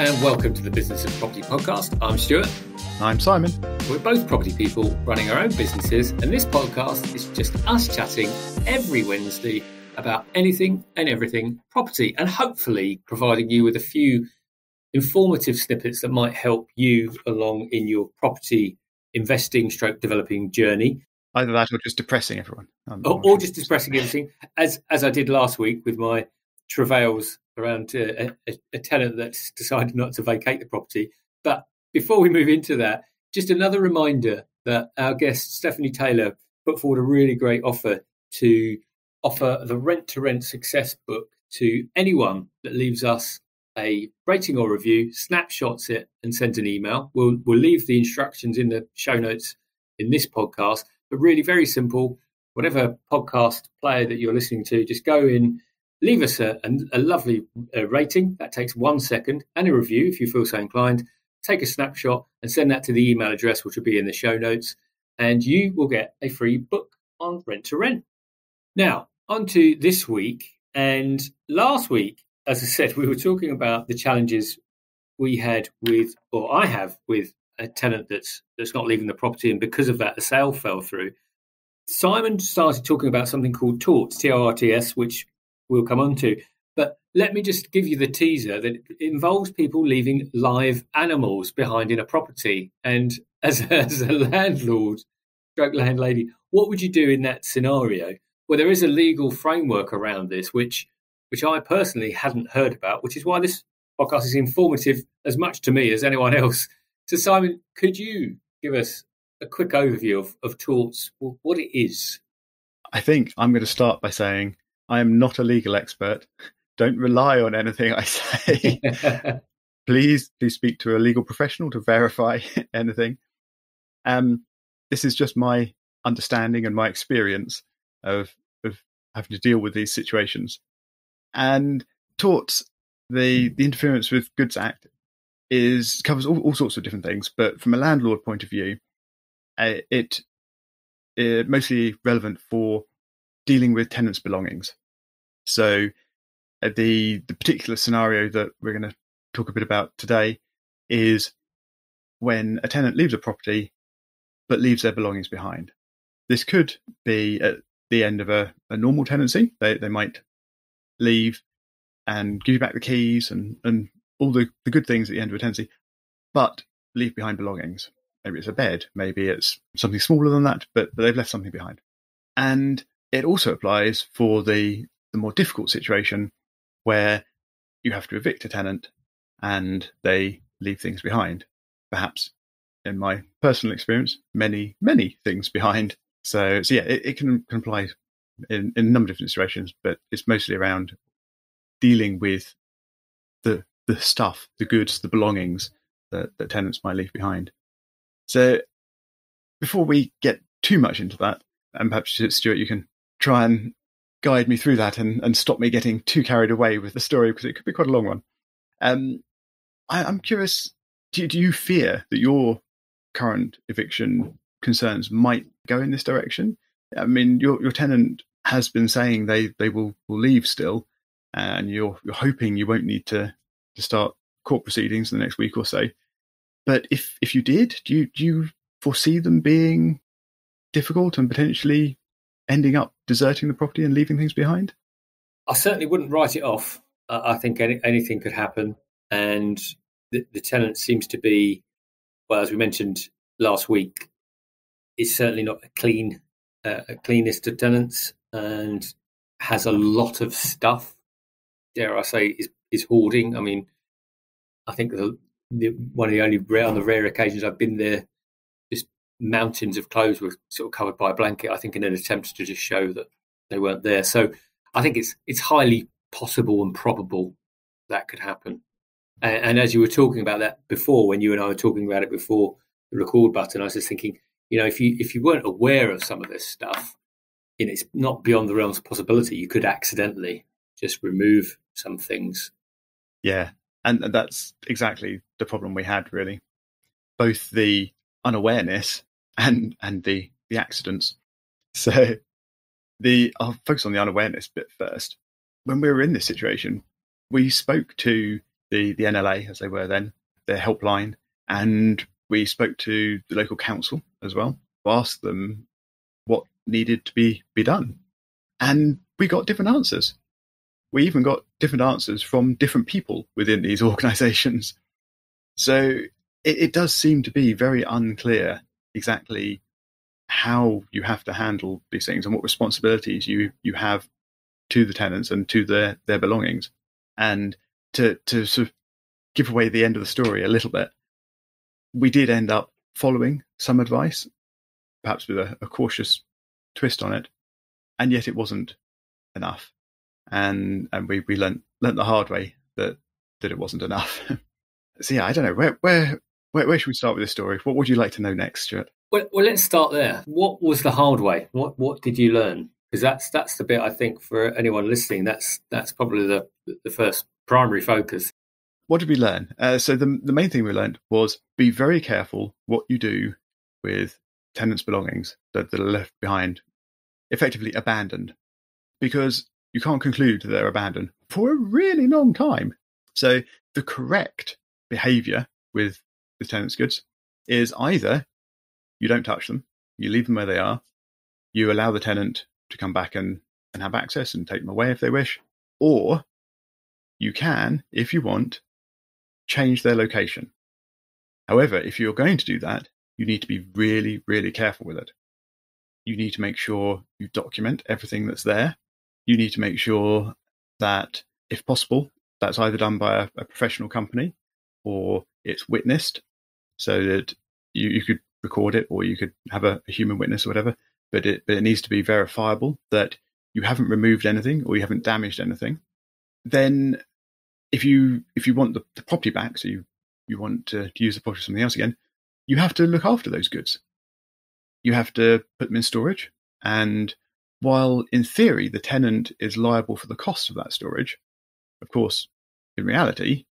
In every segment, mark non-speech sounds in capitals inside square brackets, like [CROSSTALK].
and welcome to the Business of Property podcast. I'm Stuart. I'm Simon. We're both property people running our own businesses, and this podcast is just us chatting every Wednesday about anything and everything property, and hopefully providing you with a few informative snippets that might help you along in your property investing stroke developing journey. Either that or just depressing everyone. Or, or, just depressing everything, as as I did last week with my travails around uh, a, a, tenant that's decided not to vacate the property. But before we move into that, just another reminder that our guest Stephanie Taylor put forward a really great offer to offer the rent to rent success book to anyone that leaves us a rating or review, snapshots it, and sends an email. We'll we'll leave the instructions in the show notes in this podcast. But really, very simple. Whatever podcast player that you're listening to, just go in, leave us a, a, lovely uh, rating. That takes one second, and a review if you feel so inclined. Take a snapshot and send that to the email address, which will be in the show notes, and you will get a free book on rent to rent. Now, on to this week. And last week, as I said, we were talking about the challenges we had with, or I have with a tenant that's that's not leaving the property, and because of that, the sale fell through. Simon started talking about something called torts, T O R T S, which we'll come on to. But let me just give you the teaser that involves people leaving live animals behind in a property. And [LAUGHS] as, as a landlord, stroke landlady, what would you do in that scenario? Well, there is a legal framework around this, which which I personally hadn't heard about, which is why this podcast is informative as much to me as anyone else. [LAUGHS] So, Simon, could you give us a quick overview of, of torts, what it is? I think I'm going to start by saying I am not a legal expert. Don't rely on anything I say. [LAUGHS] please, please speak to a legal professional to verify [LAUGHS] anything. Um, this is just my understanding and my experience of of having to deal with these situations. And torts, the the interference with goods act is covers all, all sorts of different things, but from a landlord point of view, uh, it, it mostly relevant for dealing with tenants' belongings. So uh, the the particular scenario that we're going to talk a bit about today is when a tenant leaves a property but leaves their belongings behind. This could be at the end of a, a normal tenancy. They they might leave and give you back the keys and, and all the, the good things at the end of a tenancy, but leave behind belongings. Maybe it's a bed, maybe it's something smaller than that, but, but they've left something behind. And it also applies for the the more difficult situation where you have to evict a tenant and they leave things behind. Perhaps, in my personal experience, many, many things behind. So, so yeah, it, it can, can apply in, in a number of different situations, but it's mostly around dealing with the the stuff, the goods, the belongings that, that tenants might leave behind. So, before we get too much into that, and perhaps Stuart, you can try and guide me through that and, and stop me getting too carried away with the story because it could be quite a long one. Um, I, am curious, do, do you fear that your current eviction concerns might go in this direction? I mean, your your tenant has been saying they, they will, will leave still, and you're you're hoping you won't need to to start court proceedings in the next week or so. But if if you did, do you do you foresee them being difficult and potentially ending up deserting the property and leaving things behind? I certainly wouldn't write it off. I think any, anything could happen, and the, the, tenant seems to be, well, as we mentioned last week, is certainly not a clean, uh, a cleanest of tenants, and has a lot of stuff. Dare I say, is is hoarding. I mean, I think the, the one of the only rare on the rare occasions I've been there mountains of clothes were sort of covered by a blanket. I think in an attempt to just show that they weren't there. So I think it's it's highly possible and probable that could happen. And, and, as you were talking about that before, when you and I were talking about it before the record button, I was just thinking, you know, if you if you weren't aware of some of this stuff, you know, it's not beyond the realms of possibility. You could accidentally just remove some things. Yeah, and that's exactly the problem we had, really. Both the unawareness and and the the accidents. So the I'll focus on the unawareness bit first. When we were in this situation, we spoke to the, the NLA, as they were then, their helpline, and we spoke to the local council as well, asked them what needed to be, be done. And we got different answers. We even got different answers from different people within these [LAUGHS] organizations. So it, it does seem to be very unclear exactly how you have to handle these things and what responsibilities you, you have to the tenants and to their, their belongings. And to, to sort of give away the end of the story a little bit, we did end up following some advice, perhaps with a, a cautious twist on it, and yet it wasn't enough. And and we, we learnt learnt the hard way that that it wasn't enough. [LAUGHS] so yeah, I don't know where where where, where should we start with this story? What would you like to know next, Stuart? Well, well, let's start there. What was the hard way? What what did you learn? Because that's that's the bit I think for anyone listening. That's that's probably the the first primary focus. What did we learn? Uh, so the the main thing we learned was be very careful what you do with tenants' belongings that, that are left behind, effectively abandoned, because you can't conclude that they're abandoned for a really long time. So the correct behaviour with the tenants' goods is either you don't touch them, you leave them where they are, you allow the tenant to come back and, and have access and take them away if they wish, or you can, if you want, change their location. However, if you're going to do that, you need to be really, really careful with it. You need to make sure you document everything that's there. You need to make sure that, if possible, that's either done by a, a professional company or it's witnessed so that you, you could record it or you could have a, a human witness or whatever. But it, but it needs to be verifiable that you haven't removed anything or you haven't damaged anything. Then if you if you want the, the property back, so you, you want to, to use the property for something else again, you have to look after those goods. You have to put them in storage. And while in theory the tenant is liable for the cost of that storage, of course, in reality,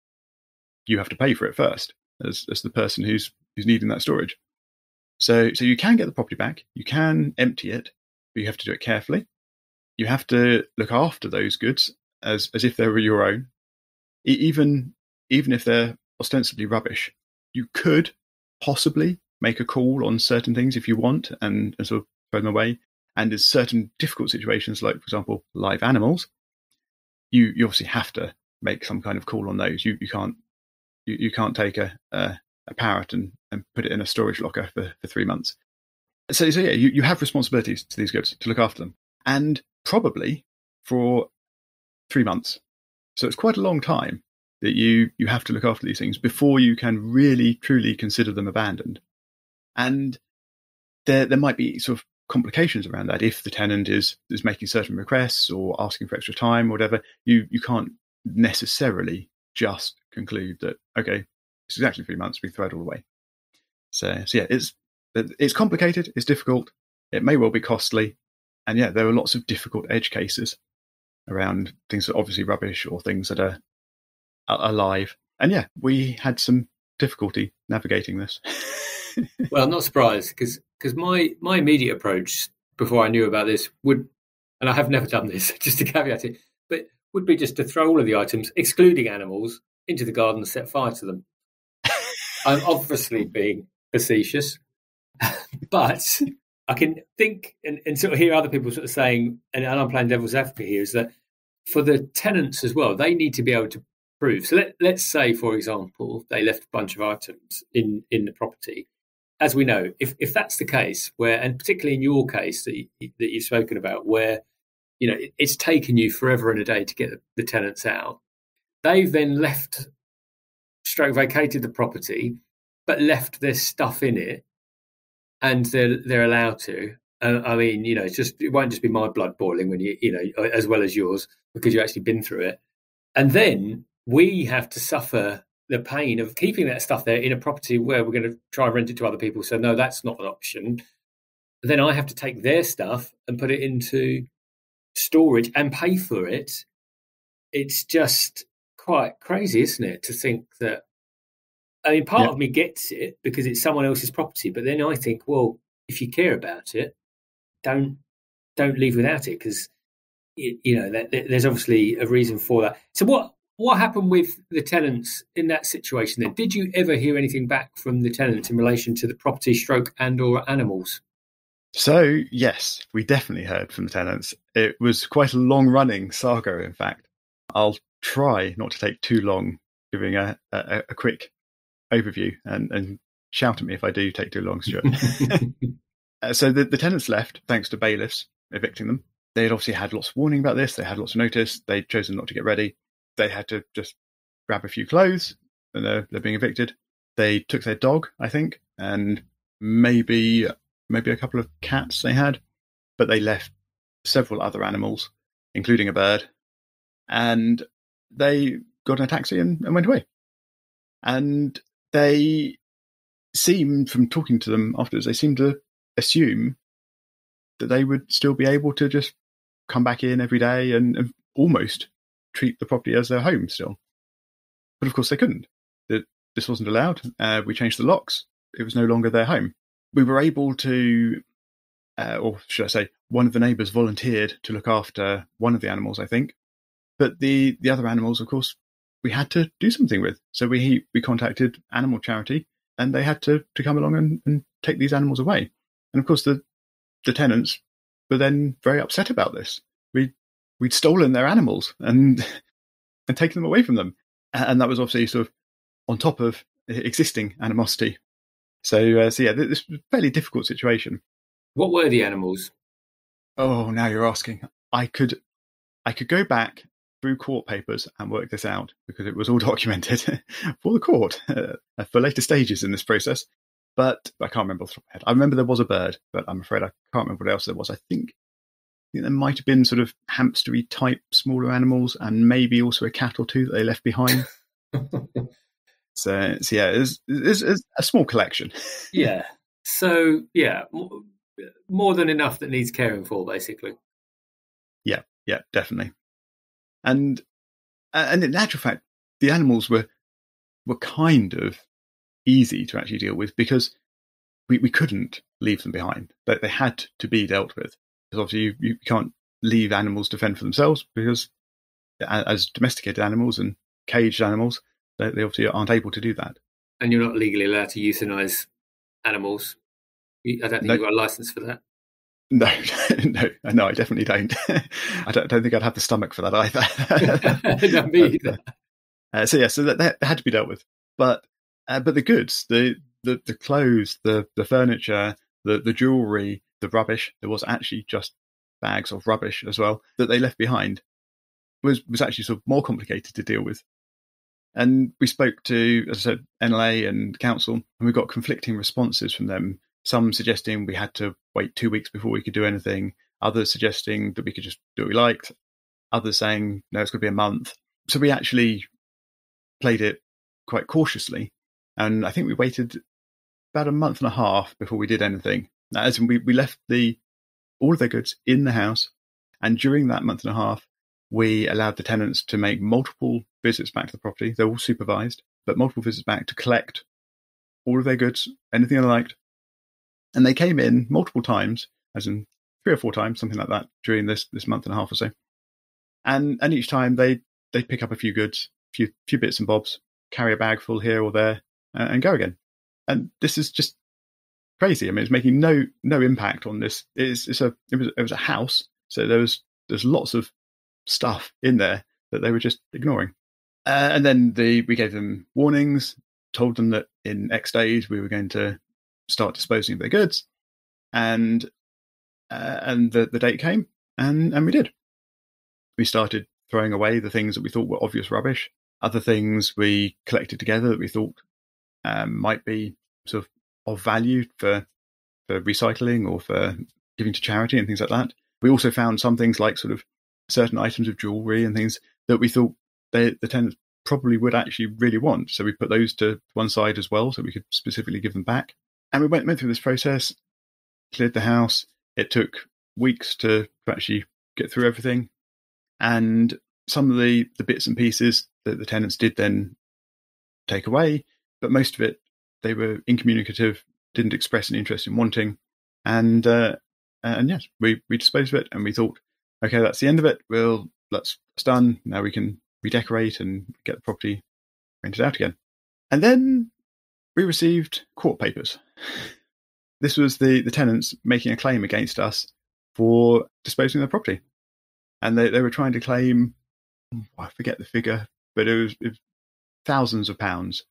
you have to pay for it first as, as the person who's who's needing that storage. So so you can get the property back, you can empty it, but you have to do it carefully. You have to look after those goods as as if they were your own. even even if they're ostensibly rubbish, you could possibly make a call on certain things if you want and, and sort of throw them away. And there's certain difficult situations, like for example, live animals, you you obviously have to make some kind of call on those. You you can't you, you can't take a, a, a parrot and, and put it in a storage locker for, for three months. So, so yeah, you, you have responsibilities to these goods to look after them, and probably for three months. So it's quite a long time that you you have to look after these things before you can really truly consider them abandoned. And there there might be sort of complications around that if the tenant is is making certain requests or asking for extra time or whatever. You you can't necessarily just conclude that okay, it's exactly three months, we throw it all away. So, so yeah, it's it's complicated, it's difficult, it may well be costly, and yeah, there are lots of difficult edge cases around things that are obviously rubbish or things that are, are alive. And yeah, we had some difficulty navigating this. [LAUGHS] well, I'm not surprised because because my my immediate approach before I knew about this would, and I have never done this, [LAUGHS] just to caveat it, but would be just to throw all of the items, excluding animals, into the garden and set fire to them. I'm obviously [LAUGHS] being facetious, but I can think and, and, sort of hear other people sort of saying, and I'm playing devil's advocate here, is that for the tenants as well, they need to be able to prove. So let, let's say, for example, they left a bunch of items in, in the property. As we know, if, if that's the case, where, and particularly in your case that, you, that you've spoken about, where you know it, it's taken you forever and a day to get the, tenants out, They've then left, stroke vacated the property, but left their stuff in it, and they're they're allowed to. Uh, I mean, you know, it's just it won't just be my blood boiling when you you know as well as yours because you've actually been through it, and then we have to suffer the pain of keeping that stuff there in a property where we're going to try and rent it to other people. So no, that's not an option. Then I have to take their stuff and put it into storage and pay for it. It's just quite crazy, isn't it, to think that? I mean, part yeah. of me gets it because it's someone else's property, but then I think, well, if you care about it, don't don't leave without it because you know there's obviously a reason for that. So, what what happened with the tenants in that situation then? Did you ever hear anything back from the tenants in relation to the property stroke and or animals? So, yes, we definitely heard from the tenants. It was quite a long running saga, in fact. I'll try not to take too long giving a, a, a quick overview and, and shout at me if I do take too long, Stuart. [LAUGHS] uh, so the, the tenants left thanks to bailiffs evicting them. They had obviously had lots of warning about this. They had lots of notice. They'd chosen not to get ready. They had to just grab a few clothes and they're, they're being evicted. They took their dog, I think, and maybe maybe a couple of cats they had, but they left several other animals, including a bird, and they got in a taxi and, and went away. And they seemed, from talking to them afterwards, they seemed to assume that they would still be able to just come back in every day and, and almost treat the property as their home still. But of course, they couldn't. This wasn't allowed. Uh, we changed the locks. It was no longer their home. We were able to, uh, or should I say, one of the neighbours volunteered to look after one of the animals, I think. But the, the other animals, of course, we had to do something with. So we we contacted Animal Charity, and they had to, to come along and, and take these animals away. And of course, the the tenants were then very upset about this. We we'd stolen their animals and [LAUGHS] and taken them away from them, and that was obviously sort of on top of existing animosity. So, uh, so yeah, this was a fairly difficult situation. What were the animals? Oh, now you're asking. I could, I could go back through court papers and work this out because it was all [LAUGHS] documented for the court uh, for later stages in this process. But I can't remember off the top of my head. I remember there was a bird, but I'm afraid I can't remember what else there was. I think, I think there might have been sort of hamstery type smaller animals and maybe also a cat or two that they left behind. [LAUGHS] so, so, yeah, it's, it's, it's a small collection. [LAUGHS] yeah. So yeah, more than enough that needs caring for, basically. Yeah, yeah, definitely and and in actual fact, the animals were were kind of easy to actually deal with because we, we couldn't leave them behind. They, they had to be dealt with. Because obviously you, you can't leave animals to fend for themselves because as domesticated animals and caged animals, they, they obviously aren't able to do that. And you're not legally allowed to euthanize animals. I don't think no. you've got a license for that. No, [LAUGHS] no, no, I definitely don't. [LAUGHS] I don't, don't, think I'd have the stomach for that either. [LAUGHS] no, me either. Uh, so yeah, so that, that, had to be dealt with. But uh, but the goods, the, the the clothes, the the furniture, the the jewelry, the rubbish. There was actually just bags of rubbish as well that they left behind. Was was actually sort of more complicated to deal with. And we spoke to, as I said, NLA and council, and we got conflicting responses from them some suggesting we had to wait two weeks before we could do anything, others suggesting that we could just do what we liked, others saying, no, it's going to be a month. So we actually played it quite cautiously. And I think we waited about a month and a half before we did anything. As in, we, we left the all of their goods in the house. And during that month and a half, we allowed the tenants to make multiple visits back to the property. They're all supervised, but multiple visits back to collect all of their goods, anything they liked, and they came in multiple times, as in three or four times, something like that, during this this month and a half or so. And and each time they they pick up a few goods, a few few bits and bobs, carry a bag full here or there, and, and go again. And this is just crazy. I mean, it's making no no impact on this. It's it's a it was it was a house, so there was there's lots of stuff in there that they were just ignoring. Uh, and then the we gave them warnings, told them that in X days we were going to start disposing of their goods, and uh, and the the date came, and and we did. We started throwing away the things that we thought were obvious rubbish. Other things we collected together that we thought um, might be sort of of value for for recycling or for giving to charity and things like that. We also found some things like sort of certain items of jewelry and things that we thought they, the tenants probably would actually really want. So we put those to one side as well, so we could specifically give them back. And we went, went through this process, cleared the house. It took weeks to, to actually get through everything. And some of the, the bits and pieces that the tenants did then take away, but most of it, they were incommunicative, didn't express an interest in wanting. And, uh, and yes, we, we disposed of it and we thought, okay, that's the end of it. Well, that's it's done. Now we can redecorate and get the property rented out again. And then we received court papers. [LAUGHS] This was the, the tenants making a claim against us for disposing of their property. And they, they were trying to claim, oh, I forget the figure, but it was, it was thousands of pounds.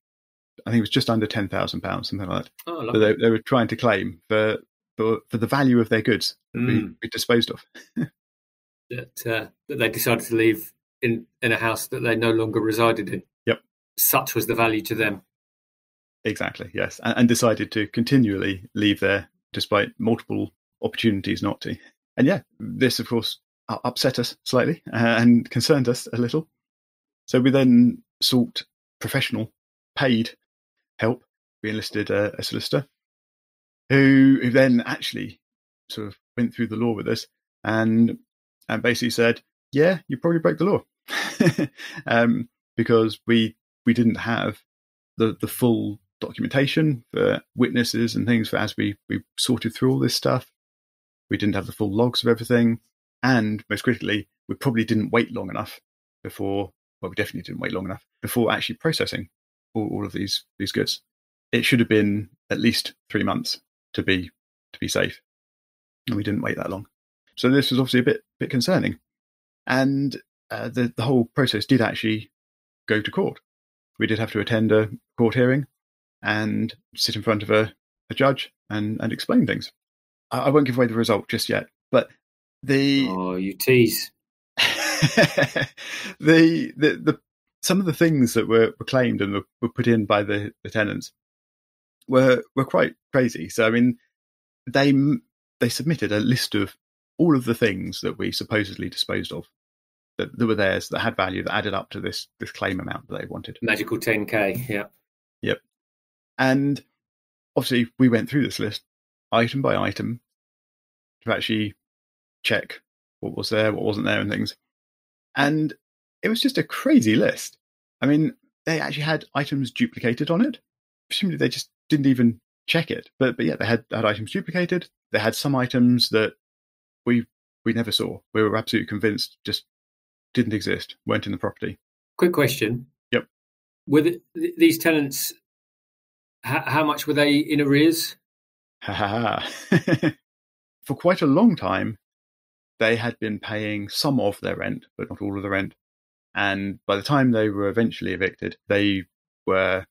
I think it was just under £10,000, something like that. Oh, they, they were trying to claim for, for, for the value of their goods that we, Mm. we disposed of. [LAUGHS] that uh, that they decided to leave in in a house that they no longer resided in. Yep. Such was the value to them. Exactly, yes. And, and decided to continually leave there despite multiple opportunities not to. And yeah, this, of course, upset us slightly uh, and concerned us a little. So we then sought professional, paid help. We enlisted a, a solicitor who, who then actually sort of went through the law with us and and basically said, "Yeah, you probably broke the law," [LAUGHS] um, because we we didn't have the the full documentation for witnesses and things for as we we sorted through all this stuff. We didn't have the full logs of everything, and most critically, we probably didn't wait long enough before. Well, we definitely didn't wait long enough before actually processing all, all of these these goods. It should have been at least three months to be to be safe, and we didn't wait that long. So this was obviously a bit bit concerning, and uh, the the whole process did actually go to court. We did have to attend a court hearing and sit in front of a, a judge and and explain things. I, I won't give away the result just yet, but the Oh, you tease. [LAUGHS] the, the the some of the things that were, were claimed and were, were put in by the, the tenants were were quite crazy. So I mean, they they submitted a list of all of the things that we supposedly disposed of that, that were theirs that had value that added up to this this claim amount that they wanted. Magical 10k. Yeah. Yep. And obviously, we went through this list item by item to actually check what was there, what wasn't there, and things. And it was just a crazy list. I mean, they actually had items duplicated on it. Presumably, they just didn't even check it. But but yeah, they had, had items duplicated. They had some items that we we never saw. We were absolutely convinced just didn't exist, weren't in the property. Quick question. Yep. With th- these tenants, how, how much were they in arrears? Ha ha ha. For quite a long time, they had been paying some of their rent, but not all of the rent. And by the time they were eventually evicted, they were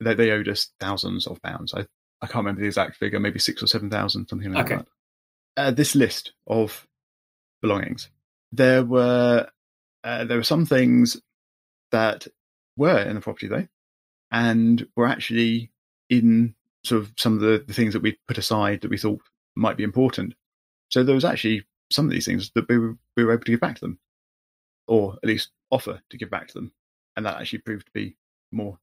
they, they owed us thousands of pounds. I, I can't remember the exact figure, maybe six or seven thousand, something like Okay. that. Uh, this list of belongings, there were uh, there were some things that were in the property though, and were actually in sort of some of the, the things that we put aside that we thought might be important. So there was actually some of these things that we were, we were able to give back to them, or at least offer to give back to them, and that actually proved to be more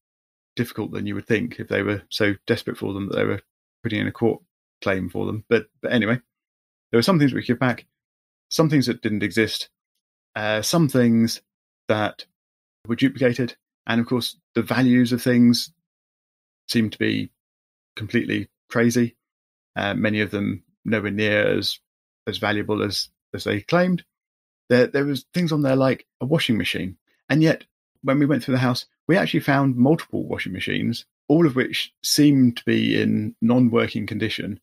difficult than you would think if they were so desperate for them that they were putting in a court claim for them. But but anyway, there were some things we give back, some things that didn't exist, uh, some things that were duplicated, and of course the values of things seemed to be completely crazy. Uh, many of them nowhere near as as valuable as as they claimed. There there was things on there like a washing machine, and yet when we went through the house, we actually found multiple washing machines, all of which seemed to be in non-working condition,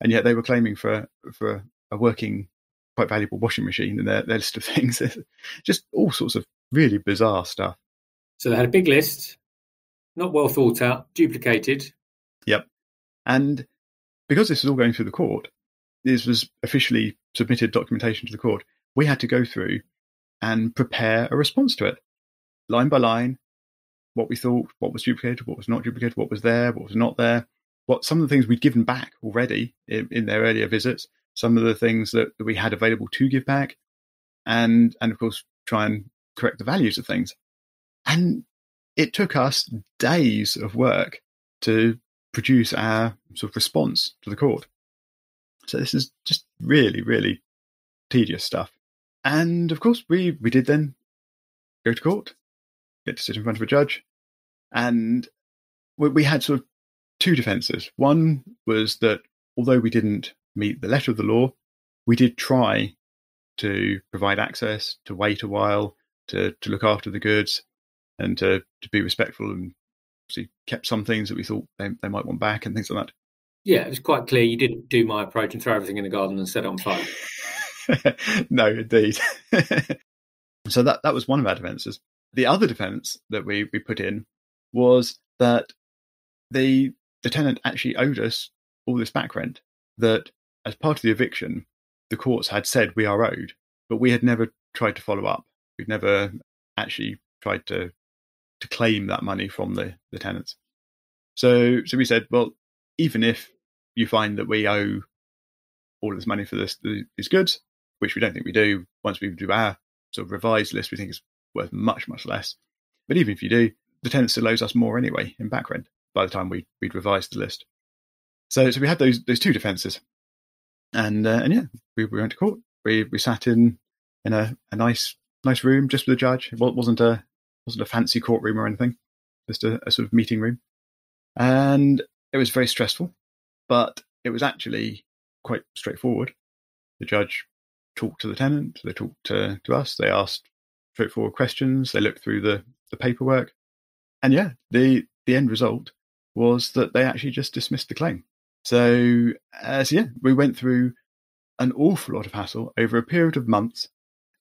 and yet they were claiming for for a working, quite valuable washing machine in their, their list of [LAUGHS] things. Just all sorts of really bizarre stuff. So they had a big list, not well thought out, duplicated. Yep. And because this was all going through the court, this was officially submitted documentation to the court. We had to go through and prepare a response to it, line by line, what we thought, what was duplicated, what was not duplicated, what was there, what was not there, what some of the things we'd given back already in, in their earlier visits, some of the things that, that we had available to give back, and and of course try and correct the values of things. And it took us days of work to produce our sort of response to the court. So this is just really, really tedious stuff. And of course, we we did then go to court, get to sit in front of a judge, and we, we had sort of two defences. One was that although we didn't meet the letter of the law, we did try to provide access, to wait a while, to to look after the goods and to to be respectful and obviously kept some things that we thought they, they might want back and things like that. Yeah, it was quite clear you didn't do my approach and throw everything in the garden and set it on fire. [LAUGHS] no, indeed. [LAUGHS] so that that was one of our defences. The other defence that we, we put in was that the the tenant actually owed us all this back rent. That as part of the eviction, the courts had said we are owed, but we had never tried to follow up. We'd never actually tried to to claim that money from the, the tenants. So so we said, well, even if you find that we owe all this money for this the, these goods, which we don't think we do, once we do our sort of revised list, we think it's worth much, much less. But even if you do, the tenant still owes us more anyway in back rent by the time we, we'd revised the list. So, so we had those those two defences, and uh, and yeah, we, we went to court. We we sat in in a, a nice nice room just with the judge. It wasn't a wasn't a fancy courtroom or anything, just a, a sort of meeting room, and it was very stressful, but it was actually quite straightforward. The judge talked to the tenant, they talked to, to us, they asked straightforward questions, they looked through the, the paperwork. And yeah, the, the end result was that they actually just dismissed the claim. So, uh, so yeah, we went through an awful lot of hassle over a period of months.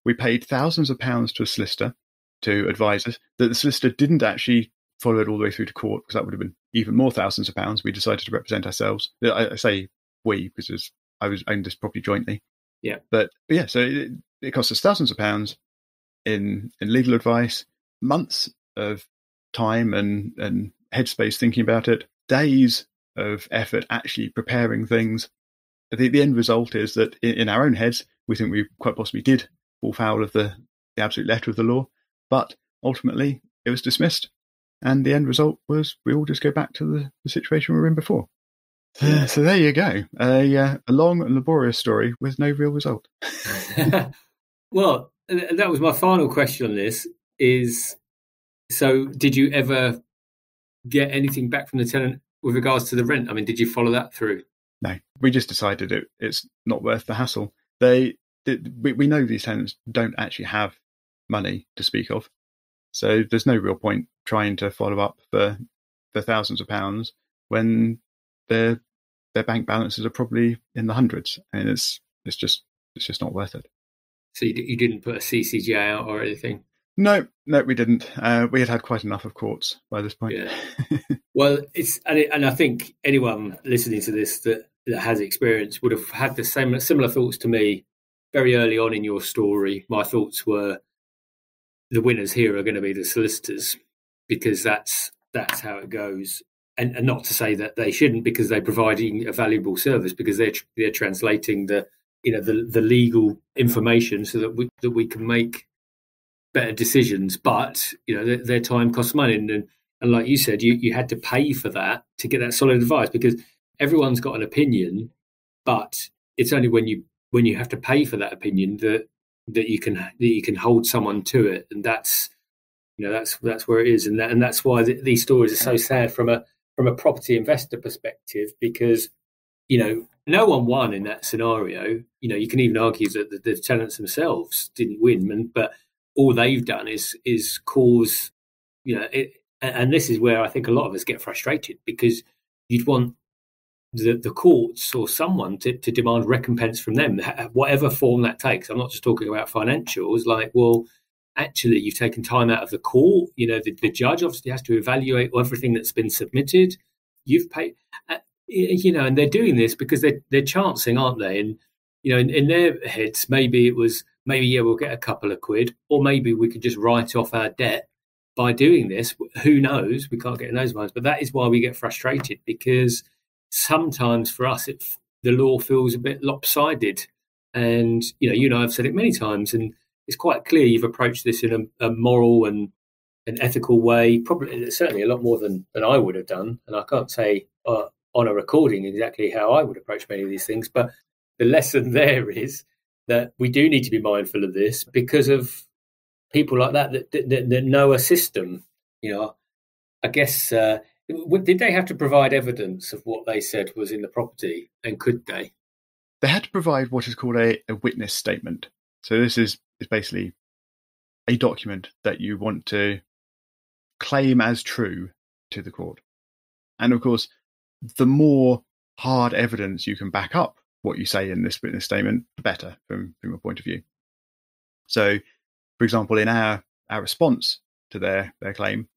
We paid thousands of pounds to a solicitor to advise us that the solicitor didn't actually follow it all the way through to court because that would have been even more thousands of pounds. We decided to represent ourselves. I, I say we because I was owned this property jointly. Yeah. But, but yeah, so it, it cost us thousands of pounds in in legal advice, months of time and and headspace thinking about it, days of effort actually preparing things. The, the end result is that in, in our own heads, we think we quite possibly did fall foul of the, the absolute letter of the law, but ultimately it was dismissed. And the end result was we all just go back to the, the situation we were in before. Uh, so there you go. A, uh, a long and laborious story with no real result. [LAUGHS] [LAUGHS] well, that was my final question on this. Is so? Did you ever get anything back from the tenant with regards to the rent? I mean, did you follow that through? No, we just decided it, it's not worth the hassle. They, we, we know these tenants don't actually have money to speak of, so there's no real point trying to follow up for for thousands of pounds when their their bank balances are probably in the hundreds, and it's it's just it's just not worth it. So you, you didn't put a CCJ out or anything? No, no, we didn't. Uh, we had had quite enough of courts by this point. Yeah. [LAUGHS] well, it's and, it, and I think anyone listening to this that, that has experience would have had the same similar thoughts to me very early on in your story. My thoughts were the winners here are going to be the solicitors because that's that's how it goes and, and, not to say that they shouldn't because they're providing a valuable service because they're they're translating the you know the the legal information so that we that we can make better decisions but you know their, their time costs money. And, and and like you said you you had to pay for that to get that solid advice because everyone's got an opinion but it's only when you when you have to pay for that opinion that that you can that you can hold someone to it. And that's you know that's that's where it is. And that and that's why the, these stories are so sad from a from a property investor perspective because you know no one won in that scenario. You know you can even argue that the, the tenants themselves didn't win and, but all they've done is is cause you know it, and this is where i think a lot of us get frustrated because you'd want the, the courts or someone to, to demand recompense from them whatever form that takes i'm not just talking about financials like well actually you've taken time out of the court. You know, the, the judge obviously has to evaluate everything that's been submitted. You've paid, uh, you know, and they're doing this because they're they're chancing, aren't they? And you know, in, in their heads, maybe it was maybe yeah, we'll get a couple of quid, or maybe we could just write off our debt by doing this. Who knows? We can't get in those minds, but that is why we get frustrated because sometimes for us, it, the law feels a bit lopsided. And you know, you know, I've said it many times, and it's quite clear you've approached this in a, a moral and an ethical way, probably certainly a lot more than, than I would have done. And I can't say uh, on a recording exactly how I would approach many of these things, but the lesson [LAUGHS] there is that we do need to be mindful of this because of people like that that, that, that know a system. You know, I guess uh, did they have to provide evidence of what they said was in the property, and could they? They had to provide what is called a, a witness statement. So this is is basically a document that you want to claim as true to the court. And of course, the more hard evidence you can back up what you say in this witness statement, the better from, from a point of view. So, for example, in our, our response to their, their claim,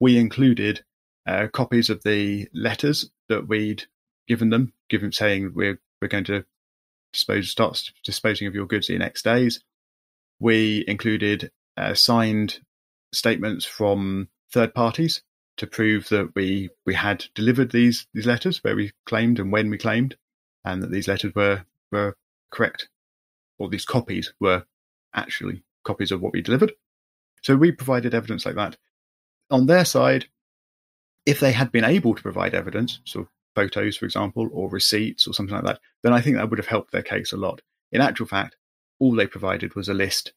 we included uh, copies of the letters that we'd given them, given saying we're we're going to dispose start disposing of your goods in the next days. We included uh, signed statements from third parties to prove that we we had delivered these these letters where we claimed and when we claimed, and that these letters were were correct, or these copies were actually copies of what we delivered. So we provided evidence like that. On their side, if they had been able to provide evidence, so photos, for example, or receipts or something like that, then I think that would have helped their case a lot. In actual fact, all they provided was a list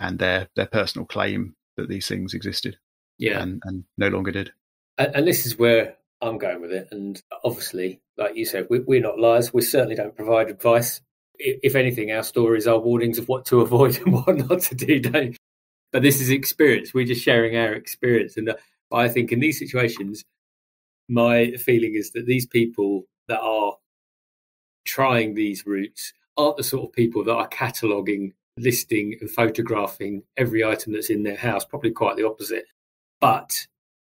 and their their personal claim that these things existed. Yeah, and, and no longer did. And, and, this is where I'm going with it. And obviously, like you said, we, we're not liars. We certainly don't provide advice. If anything, our stories are warnings of what to [LAUGHS] avoid and what not to do. Don't. But this is experience. We're just sharing our experience, and uh, I think in these situations, my feeling is that these people that are trying these routes aren't the sort of people that are cataloguing, listing, and photographing every item that's in their house. Probably quite the opposite. But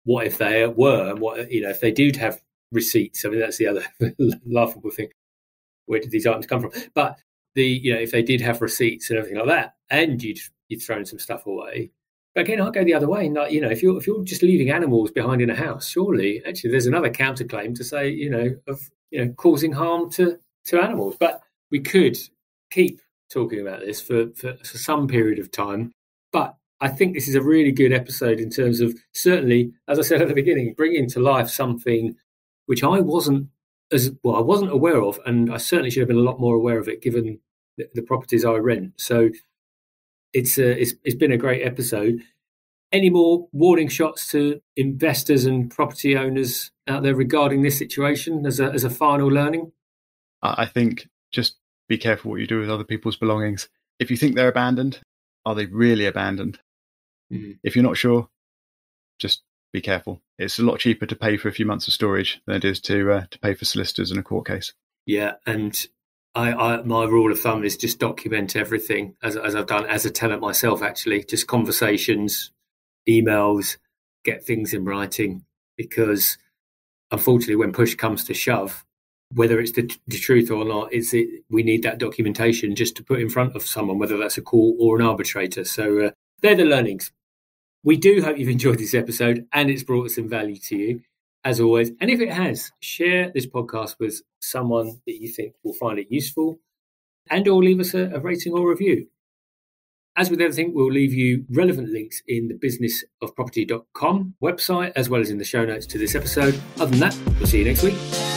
what if they were? And what you know, if they did have receipts? I mean, that's the other [LAUGHS] laughable thing. Where did these items come from? But the you know, if they did have receipts and everything like that, and you'd you'd thrown some stuff away, but again, I go the other way. Not, you know, if you're if you're just leaving animals behind in a house, surely actually there's another counterclaim to say, you know, of you know causing harm to to animals. But we could keep talking about this for, for, for some period of time. But I think this is a really good episode in terms of certainly, as I said at the beginning, bringing to life something which I wasn't as well. I wasn't aware of, and I certainly should have been a lot more aware of it given the, the properties I rent. So it's a, it's, it's been a great episode. Any more warning shots to investors and property owners out there regarding this situation as a as a final learning? I think just be careful what you do with other people's belongings. If you think they're abandoned, are they really abandoned? Mm-hmm. If you're not sure, just be careful. It's a lot cheaper to pay for a few months of storage than it is to uh, to pay for solicitors in a court case. Yeah, and I, I, my rule of thumb is just document everything as, as I've done as a tenant myself. Actually, just conversations, emails, get things in writing because unfortunately, when push comes to shove, whether it's the, the truth or not, is it we need that documentation just to put in front of someone, whether that's a court or an arbitrator. So uh, they're the learnings. We do hope you've enjoyed this episode and it's brought some value to you as always. And if it has, share this podcast with someone that you think will find it useful and or leave us a, a rating or review. As with everything, we'll leave you relevant links in the businessofproperty.com website as well as in the show notes to this episode. Other than that, we'll see you next week.